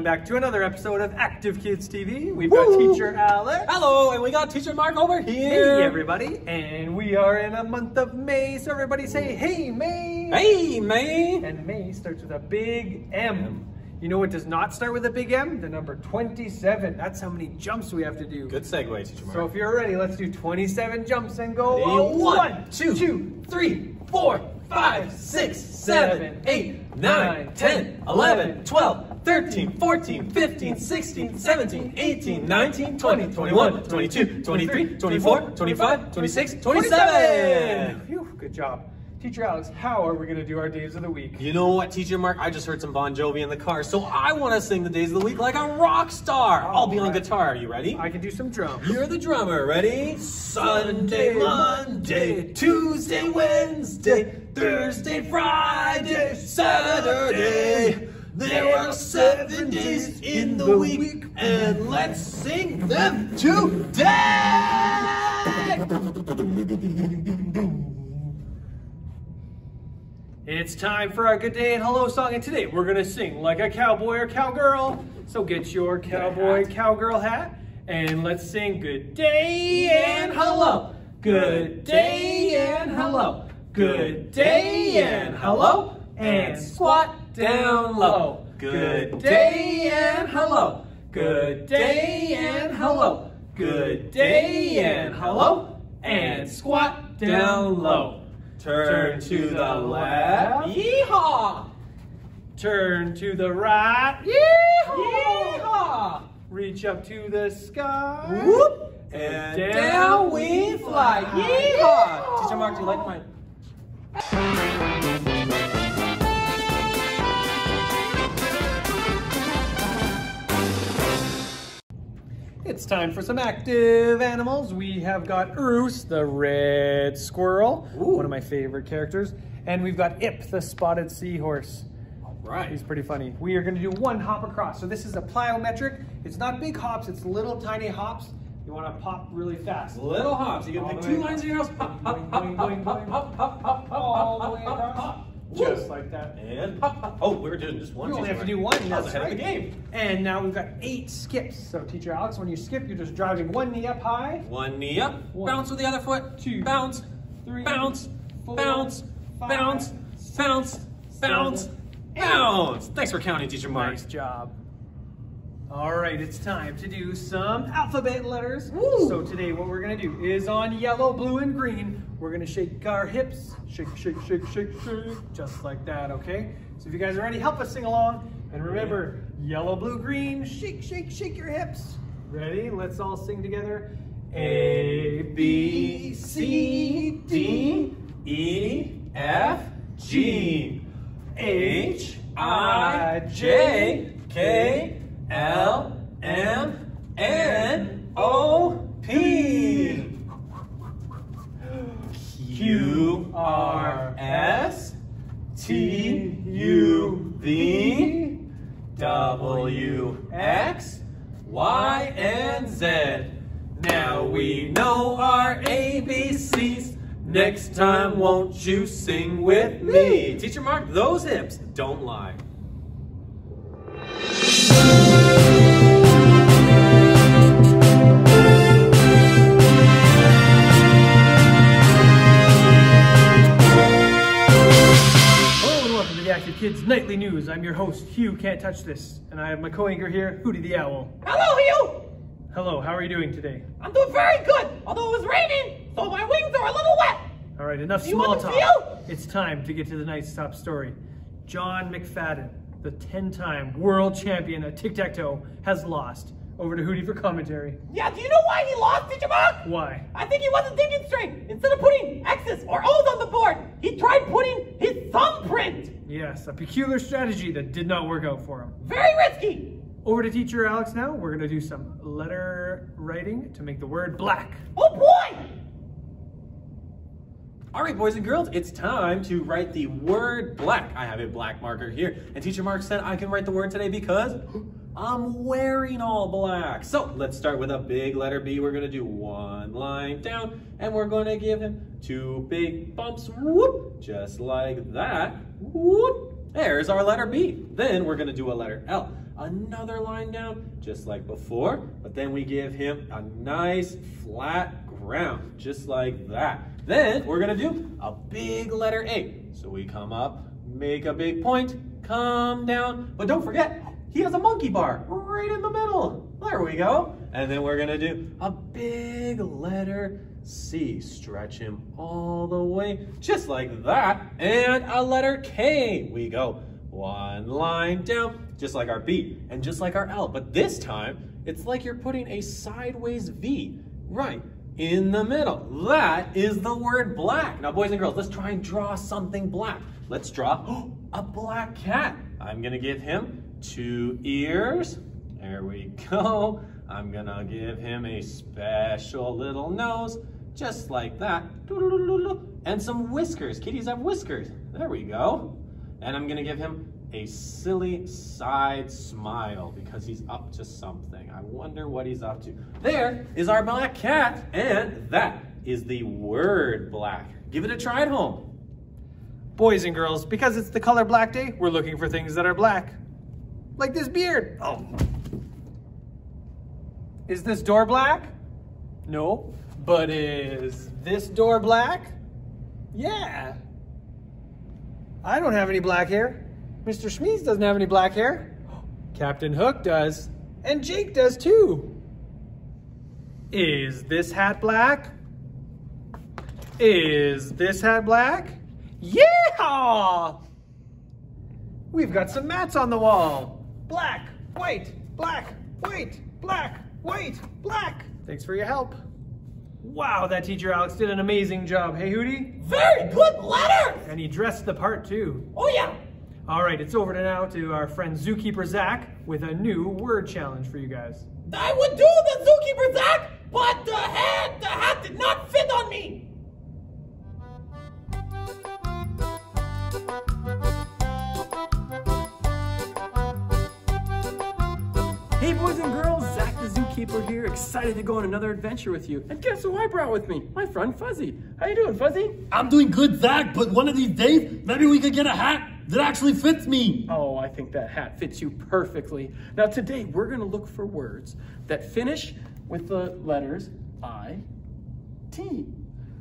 Welcome back to another episode of Active Kids TV. We've got Woo! teacher Alex. Hello, and we got Teacher Mark over here. Hey everybody, and we are in a month of May, so everybody say, hey May! Hey, man. And May starts with a big M. You know what does not start with a big M? The number 27. That's how many jumps we have to do. Good segue, Teacher Mark. So if you're ready, let's do 27 jumps and go. Ready? Oh, One, two, two, three, four, five, six, seven, eight, nine, 10, 11, 12, 13, 14, 15, 16, 17, 18, 19, 20, 21, 22, 23, 24, 25, 26, 27. Phew, good job. Teacher Alex, how are we going to do our days of the week? You know what, Teacher Mark? I just heard some Bon Jovi in the car, so I want to sing the days of the week like a rock star. Oh, I'll be on guitar. Are you ready? I can do some drums. You're the drummer. Ready? Sunday, Monday, Tuesday, Wednesday, Thursday, Friday, Saturday. There are seven days in the week, and let's sing them today. It's time for our good day and hello song, and today we're gonna sing like a cowboy or cowgirl. So get your cowboy cowgirl hat and let's sing good day and hello. Good day and hello. Good day and hello. And squat down low. Good day and hello. Good day and hello. Good day and hello. And squat down low. Turn to the left. Yeehaw! Turn to the right. Yeehaw! Reach up to the sky. Whoop! And down we fly. Yeehaw! Teacher Mark, do you like my... time for some active animals. We have got Roos, the red squirrel, Ooh. one of my favorite characters. And we've got Ip, the spotted seahorse. Right. He's pretty funny. We are going to do one hop across. So this is a plyometric. It's not big hops, it's little tiny hops. You want to pop really fast. Little hops. You All can pick two lines in your house. Hop, hop, hop, hop, hop, hop, hop, hop, hop, All the way hop, across. hop. Just Woo. like that. And pop, pop. Oh, we were doing just one. You only have to do one. That's ahead right. of the game. And now we've got eight skips. So teacher Alex, when you skip, you're just driving one knee up high. One knee up. One. Bounce with the other foot. Two. Bounce. Three. Bounce. four, Bounce. five, Bounce. Bounce. Bounce. seven, Bounce. Thanks for counting, Teacher Mark. Nice job. All right, it's time to do some alphabet letters. Woo. So today what we're gonna do is on yellow, blue, and green, we're gonna shake our hips. Shake, shake, shake, shake, shake, just like that, okay? So if you guys are ready, help us sing along. And remember, yellow, blue, green, shake, shake, shake your hips. Ready? Let's all sing together. A, B, C, D, E, F, G, H, I, J, K, L, M, Next time, won't you sing with me? Teacher Mark, those hips don't lie. Hello and welcome to the Active Kids Nightly News. I'm your host, Hugh Can't Touch This, and I have my co-anchor here, Hootie the Owl. Hello, Hugh! Hello, how are you doing today? I'm doing very good, although it was raining, so my wings are a little wet. All right, enough You small talk. feel? It's time to get to the night's top story. John McFadden, the 10-time world champion at tic-tac-toe, has lost. Over to Hootie for commentary. Yeah, do you know why he lost, Teacher Mark? Why? I think he wasn't thinking straight. Instead of putting X's or O's on the board, he tried putting his thumbprint. Yes, a peculiar strategy that did not work out for him. Very risky. Over to teacher Alex now. We're gonna do some letter writing to make the word black. Oh boy! All right, boys and girls, it's time to write the word black. I have a black marker here, and Teacher Mark said I can write the word today because I'm wearing all black. So let's start with a big letter B. We're gonna do one line down, and we're gonna give him two big bumps, whoop, just like that, whoop. There's our letter B. Then we're gonna do a letter L. another line down, just like before, but then we give him a nice flat ground, just like that. Then we're gonna do a big letter A. So we come up, make a big point, come down, but don't forget, he has a monkey bar right in the middle. There we go. And then we're gonna do a big letter C. Stretch him all the way, just like that. And a letter K. We go one line down, just like our B, and just like our L. But this time, it's like you're putting a sideways V right in the middle. That is the word black. Now, boys and girls, let's try and draw something black. Let's draw a black cat. I'm gonna give him two ears. There we go. I'm gonna give him a special little nose, just like that. And some whiskers. Kitties have whiskers. There we go. And I'm gonna give him a silly side smile because he's up to something. I wonder what he's up to. There is our black cat, and that is the word black. Give it a try at home. Boys and girls, because it's the color black day, we're looking for things that are black. Like this beard. Oh. Is this door black? No. But is this door black? Yeah. I don't have any black hair. Mr. Schmeez doesn't have any black hair. Captain Hook does. And Jake does too. Is this hat black? Is this hat black? Yeah! We've got some mats on the wall. Black, white, black, white, black, white, black. Thanks for your help. Wow, that teacher Alex did an amazing job. Hey, Hootie? Very good letter! And he dressed the part too. Oh yeah! All right, it's over to now to our friend Zookeeper Zach with a new word challenge for you guys. I would do the zookeeper Zach, but the hat, the hat did not fit on me. Hey boys and girls, Zach the Zookeeper here, excited to go on another adventure with you. And guess who I brought with me? My friend Fuzzy. How you doing, Fuzzy? I'm doing good, Zach, but one of these days, maybe we could get a hat that actually fits me. Oh, I think that hat fits you perfectly. Now today, we're gonna look for words that finish with the letters I, T.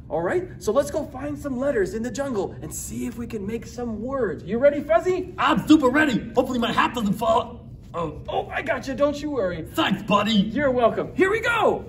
All right, so let's go find some letters in the jungle and see if we can make some words. You ready, Fuzzy? I'm super ready. Hopefully my hat doesn't fall. Oh, Oh, I got you, don't you worry. thanks, buddy. You're welcome. Here we go.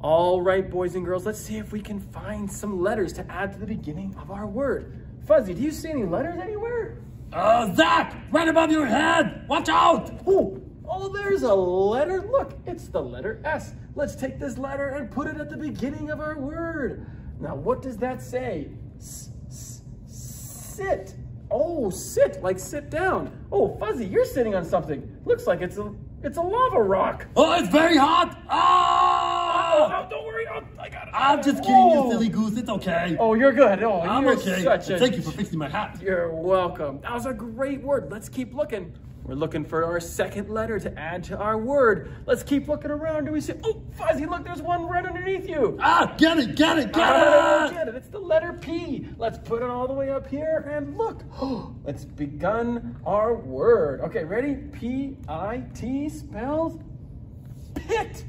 All right, boys and girls, let's see if we can find some letters to add to the beginning of our word. Fuzzy, do you see any letters anywhere? Uh, Zach, right above your head. Watch out. Oh, oh, there's a letter. Look, it's the letter S. Let's take this letter and put it at the beginning of our word. Now, what does that say? S, s, sit. Oh, sit, like sit down. Oh, Fuzzy, you're sitting on something. Looks like it's a, it's a lava rock. Oh, it's very hot. Oh, Ah! don't worry, I'll, I got it. I'm just kidding, Oh. you silly goose. It's okay. Oh, you're good. Oh, I'm you're okay. Thank you for fixing my hat. You're welcome. That was a great word. Let's keep looking. We're looking for our second letter to add to our word. Let's keep looking around. Do we see? Oh, Fuzzy, look, there's one right underneath you. Ah, get it, get it, get Ah, it. get it. It's the letter P. Let's put it all the way up here and look. Let's begun our word. Okay, ready? P I T spells pit.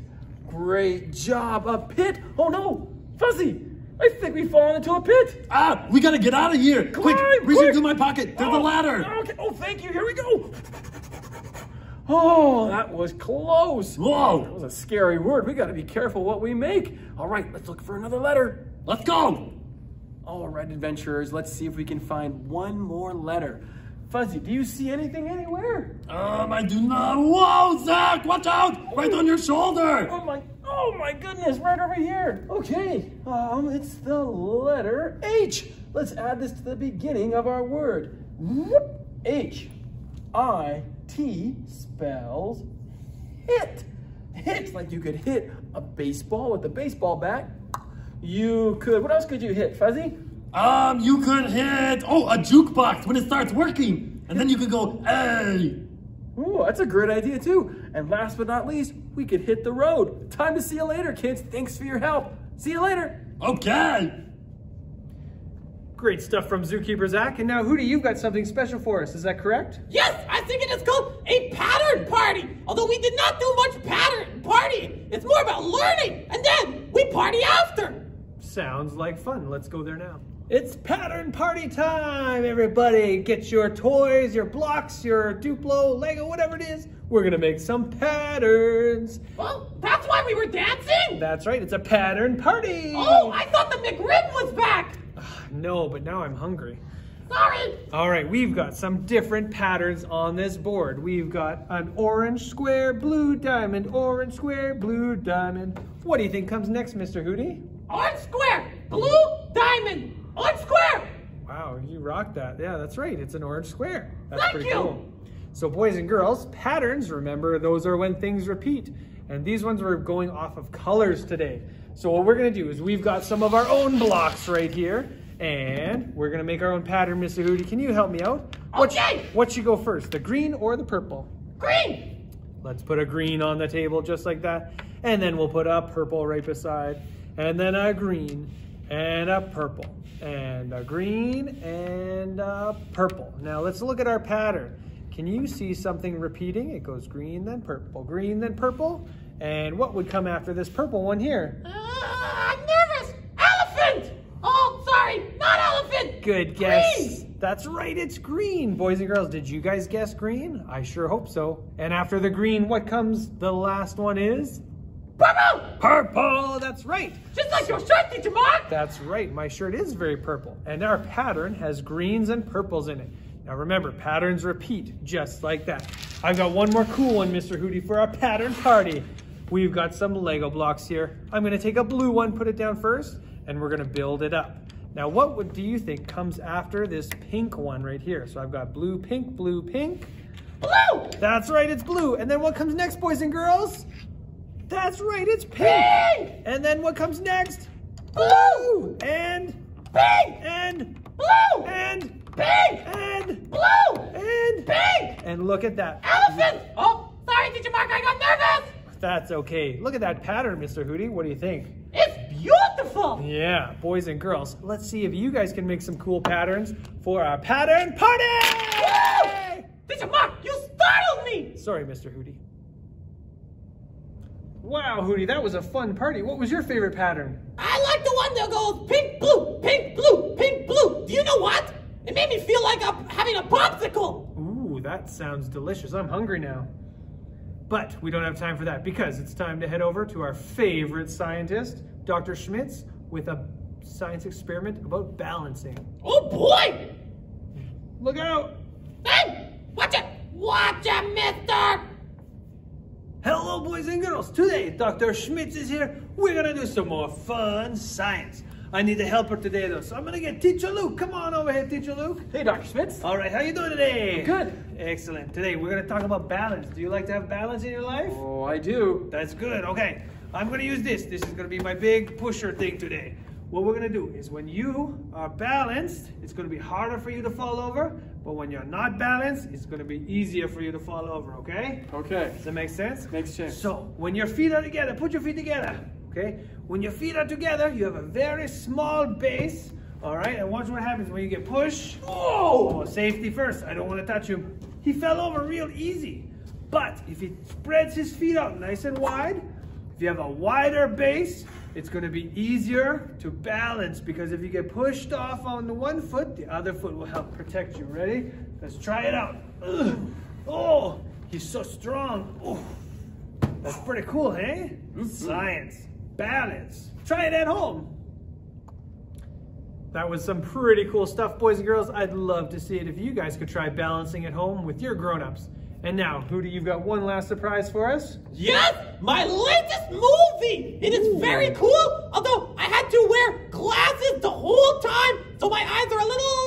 Great job. A pit. Oh no, Fuzzy. I think we've fallen into a pit. Ah, we gotta get out of here. quick, Climb, reach quick. into my pocket. There's a Oh, ladder. Okay. Oh, thank you. Here we go. Oh, that was close. Whoa. That was a scary word. We got to be careful what we make. All right, let's look for another letter. Let's go. All right, adventurers, let's see if we can find one more letter. Fuzzy, do you see anything anywhere? Um, I do not. Whoa, Zach, watch out! Right on your shoulder. Oh my, oh my goodness, right over here. Okay, um, it's the letter H. Let's add this to the beginning of our word. H, I, T spells hit. Hit, like you could hit a baseball with a baseball bat. You could, what else could you hit, Fuzzy? Um, you could hit, oh, a jukebox when it starts working. And then you could go, hey. Ooh, that's a great idea too. And last but not least, we could hit the road. Time to see you later, kids. Thanks for your help. See you later. Okay. Great stuff from Zookeeper Zach. And now, Hootie, you've got something special for us. Is that correct? Yes, I think it's called a pattern party. Although we did not do much pattern partying. It's more about learning and then we party after. Sounds like fun. Let's go there now. It's pattern party time, everybody. Get your toys, your blocks, your Duplo, Lego, whatever it is. We're gonna make some patterns. Well, that's why we were dancing. That's right, it's a pattern party. Oh, I thought the McRib was back. Ah, no, but now I'm hungry. Sorry. All right, we've got some different patterns on this board. We've got an orange square, blue diamond, orange square, blue diamond. What do you think comes next, Mr. Hootie? Orange square, blue diamond, orange square. Wow, you rocked that. Yeah, that's right. It's an orange square. That's Thank pretty you. cool. So, boys and girls, patterns, remember, those are when things repeat. And these ones we're going off of colors today. So, what we're going to do is we've got some of our own blocks right here. And we're going to make our own pattern, Mr. Hootie. Can you help me out? What, Okay. what should go first, the green or the purple? Green. Let's put a green on the table just like that. And then we'll put a purple right beside. And then a green and a purple. And a green and a purple. Now let's look at our pattern. Can you see something repeating? It goes green, then purple, green, then purple. And what would come after this purple one here? Uh, I'm nervous. Elephant. Oh, sorry, not elephant. Good guess. Green. That's right, it's green. Boys and girls, did you guys guess green? I sure hope so. And after the green, what comes? The last one is Purple. purple. That's right. Just like your shirt, Teacher Mark. That's right, my shirt is very purple. And our pattern has greens and purples in it. Now remember, patterns repeat, just like that. I've got one more cool one, Mr. Hootie, for our pattern party. We've got some Lego blocks here. I'm gonna take a blue one, put it down first, and we're gonna build it up. Now what would, do you think comes after this pink one right here? So I've got blue, pink, blue, pink. Blue. That's right, it's blue. And then what comes next, boys and girls? That's right, it's pink. Pink. And then what comes next? Blue. And, Pink. and, Blue. and, Pink. and, Blue. and, Pink. and look at that. Elephant. Oh, sorry, Teacher Mark. I got nervous. That's okay. Look at that pattern, Mr. Hootie. What do you think? It's beautiful. Yeah, boys and girls, let's see if you guys can make some cool patterns for our pattern party! Woo! Teacher Mark, you startled me. Sorry, Mr. Hootie. Wow, Hootie, that was a fun party. What was your favorite pattern? I like the one that goes pink, blue, pink, blue, pink, blue. Do you know what? It made me feel like I'm having a popsicle. Ooh, that sounds delicious. I'm hungry now. But we don't have time for that because it's time to head over to our favorite scientist, Dr. Schmitz, with a science experiment about balancing. Oh boy! Look out! Hey, watch it! Watch it, mister! Hello, boys and girls. Today, Dr. Schmitz is here. We're gonna do some more fun science. I need a helper today, though, so I'm gonna get Teacher Luke. Come on over here, Teacher Luke. Hey, Dr. Schmitz. All right, how you doing today? Good. Excellent. Today, we're gonna talk about balance. Do you like to have balance in your life? Oh, I do. That's good. Okay, I'm gonna use this. This is gonna be my big pusher thing today. What we're gonna do is when you are balanced, it's gonna be harder for you to fall over, but when you're not balanced, it's gonna be easier for you to fall over, okay? Okay. Does that make sense? Makes sense. So, when your feet are together, put your feet together, okay? When your feet are together, you have a very small base, all right? And watch what happens when you get pushed. Oh, safety first. I don't want to touch him. He fell over real easy. But if he spreads his feet out nice and wide, if you have a wider base, it's going to be easier to balance because if you get pushed off on the one foot, the other foot will help protect you. Ready? Let's try it out. Ugh. Oh, he's so strong. Oh. That's pretty cool, hey? Mm-hmm. Science, balance. Try it at home. That was some pretty cool stuff, boys and girls. I'd love to see it if you guys could try balancing at home with your grown-ups. And now, Hootie, you've got one last surprise for us? Yes, my latest movie! It is very cool, although I had to wear glasses the whole time, so my eyes are a little,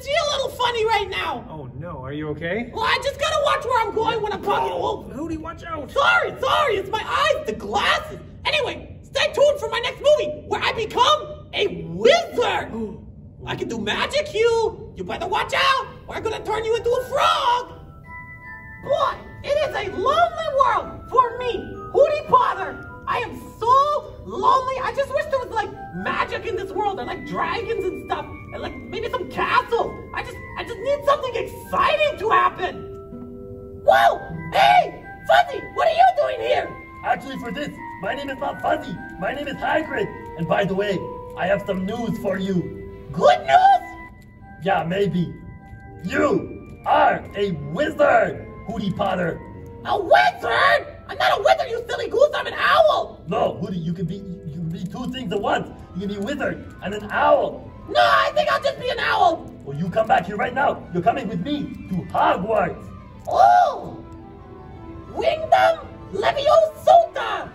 see a little funny right now. Oh no, are you okay? Well, I just gotta watch where I'm going when I'm talking. Oh, Hootie, watch out! sorry, sorry, it's my eyes, the glasses. Anyway, stay tuned for my next movie, where I become a wizard. I can do magic, Hugh. You better watch out, or I'm gonna turn you into a frog. Boy, it is a lonely world for me. Hootie Potter. I am so lonely. I just wish there was like magic in this world and like dragons and stuff and like maybe some castle. I just, I just need something exciting to happen. Whoa! Hey! Fuzzy, what are you doing here? Actually, for this, my name is not Fuzzy. My name is Hagrid. And by the way, I have some news for you. Good news? Yeah, maybe. You are a wizard! Hootie Potter. A wizard? I'm not a wizard, you silly goose. I'm an owl. No, Hootie, you can be you can be two things at once. You can be a wizard and an owl. No, I think I'll just be an owl. Well, you come back here right now. You're coming with me to Hogwarts. Oh! Wingardium Leviosa!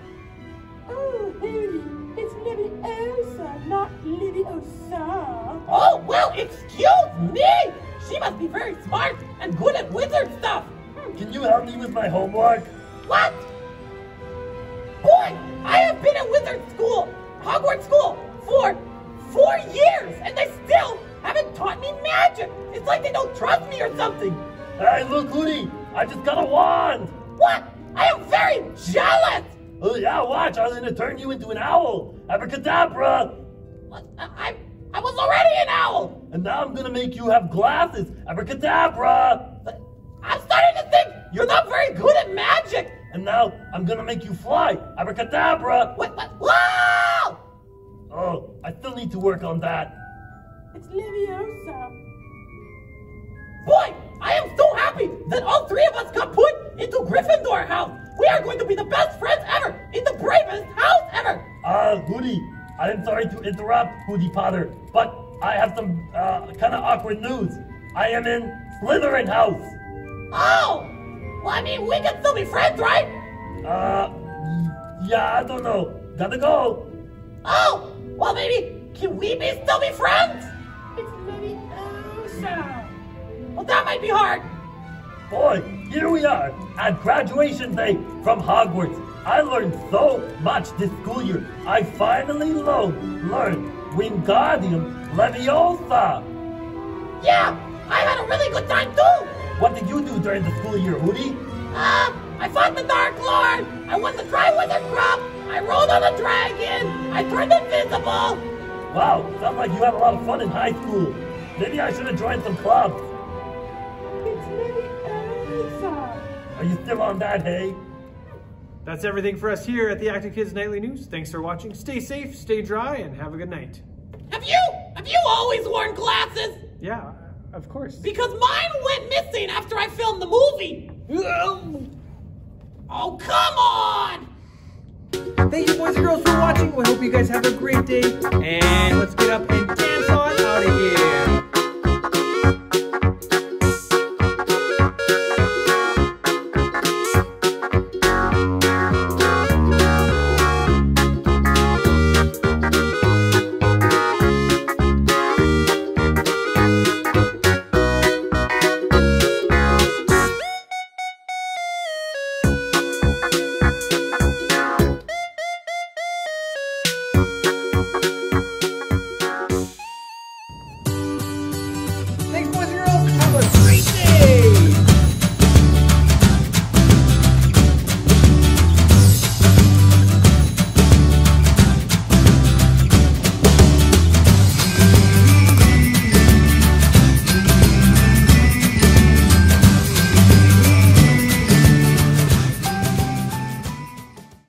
Oh, Harry, it's Leviosa, not Leviosa. Oh, well, excuse me! She must be very smart and good at wizard stuff. Can you help me with my homework? What? Boy, I have been at wizard school, Hogwarts school, for four years, and they still haven't taught me magic. It's like they don't trust me or something. Hey, look, Hootie, I just got a wand. What? I am very jealous. Oh yeah, watch, I'm gonna turn you into an owl. Abracadabra. What? I, I was already an owl. And now I'm gonna make you have glasses. Abracadabra. You're not very good at magic. And now I'm gonna make you fly. Abracadabra. What? What? Wow! Oh, I still need to work on that. It's Leviosa. Boy, I am so happy that all three of us got put into Gryffindor house. We are going to be the best friends ever in the bravest house ever. Uh, Hootie, I'm sorry to interrupt, Hootie Potter, but I have some uh, kind of awkward news. I am in Slytherin house. Oh, well, I mean, we can still be friends, right? Uh, yeah, I don't know. Gotta go. Oh, well, maybe can we be still be friends? It's maybe Leviosa. Well, that might be hard. Boy, here we are at graduation day from Hogwarts. I learned so much this school year. I finally lo- learned Wingardium Leviosa. Yeah, I had a really good time too. What did you do during the school year, Hootie? Uh, I fought the Dark Lord. I won the Triwizard Cup. I rode on a dragon. I turned invisible. Wow, sounds like you had a lot of fun in high school. Maybe I should have joined some clubs. It's Leviosa. Are you still on that, hey? That's everything for us here at the Active Kids Nightly News. Thanks for watching. Stay safe, stay dry, and have a good night. Have you? Have you always worn glasses? Yeah, of course. Because mine went missing after I filmed the movie. Oh, come on! Thank you, boys and girls, for watching. We hope you guys have a great day. And let's get up and dance on out of here.